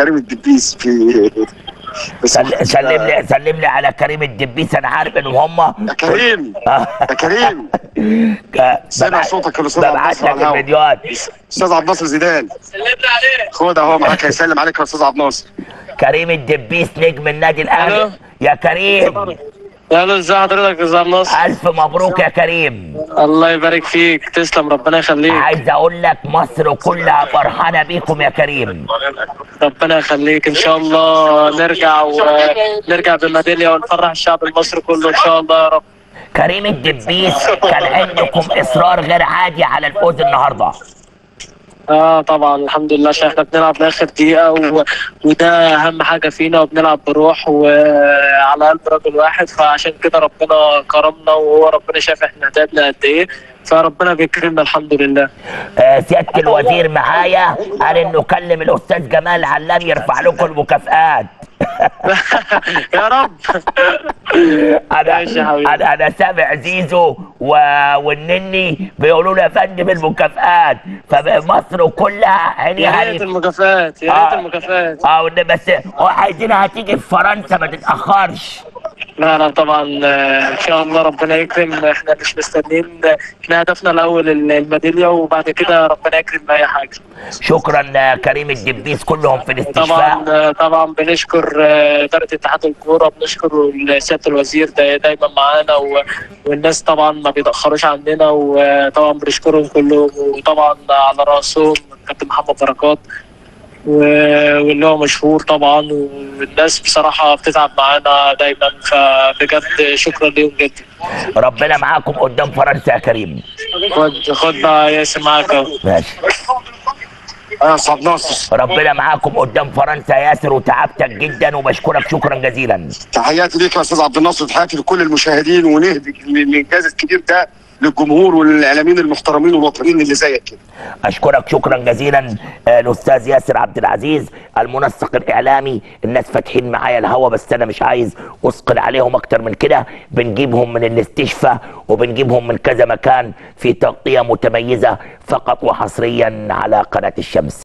كريم الدبيس في في سل- سلم لي سلم لي على كريم الدبيس أنا عارف ان هم. يا كريم يا كريم. سمع صوتك يا أستاذ عبد لك. الفيديوهات. أستاذ عبد الناصر زيدان خد أهو معاك هيسلم عليك يا أستاذ عبد الناصر كريم الدبيس نجم النادي الأهلي. يا كريم. ألو ازي حضرتك يا أستاذ ناصر. ألف مبروك يا كريم. الله يبارك فيك. تسلم ربنا يخليك. عايز أقول لك مصر كلها فرحانة بيكم يا كريم. ربنا يخليك. إن شاء الله نرجع ونرجع بميدالية ونفرح الشعب المصري كله إن شاء الله يا رب. كريم الدبيس كان عندكم إصرار غير عادي على الفوز النهارده. آه طبعا الحمد لله عشان إحنا بنلعب لآخر دقيقة و... وده أهم حاجة فينا وبنلعب بروح وعلى قلب رجل واحد فعشان كده ربنا كرمنا وهو ربنا شاف إحنا تعبنا قد إيه. فربنا بيكرمنا الحمد لله آه سيادة الوزير معايا قال إنه كلم الأستاذ جمال علام يرفع لكم المكافآت يا رب أنا يا. أنا أنا سامع زيزو و... والنني بيقولوا له يا فندم المكافآت فمصر كلها يا عينيها ريت ليك. المكافآت يا آه. ريت المكافآت آه بس عايزينها تيجي في فرنسا ما تتأخرش لا لا طبعا آه، إن شاء الله ربنا يكرم إحنا مش مستنيين إحنا هدفنا الأول الميدالية وبعد كده ربنا يكرم بأي حاجة. شكرا آه، كريم الدبيس كلهم في طبعا الاستشفاء آه، طبعا بنشكر آه، إدارة اتحاد الكورة بنشكر سيادة الوزير دا دايما معانا والناس طبعا ما بيتأخروش عننا وطبعا بنشكرهم كلهم وطبعا على رأسهم كابتن محمد بركات. و- واللي هو مشهور طبعا والناس بصراحة بتتعب معانا دايما فبجد شكرا ليهم جدا. ربنا معاكم قدام فرنسا يا كريم. خد خد بقى ياسر معاك أهو. ماشي. عبد الناصر ربنا معاكم قدام فرنسا يا ياسر وتعبتك جدا وبشكرك شكرا جزيلا. تحياتي ليك يا أستاذ عبد الناصر وتحياتي لكل المشاهدين ونهدي الانجاز الكبير ده. للجمهور والإعلاميين المحترمين والوطنيين اللي زيك كده. أشكرك شكرا جزيلا آه، الأستاذ ياسر عبد العزيز المنسق الإعلامي. الناس فاتحين معايا الهوا بس أنا مش عايز أثقل عليهم أكتر من كده. بنجيبهم من الاستشفاء وبنجيبهم من كذا مكان في تغطية متميزة فقط وحصريا على قناة الشمس.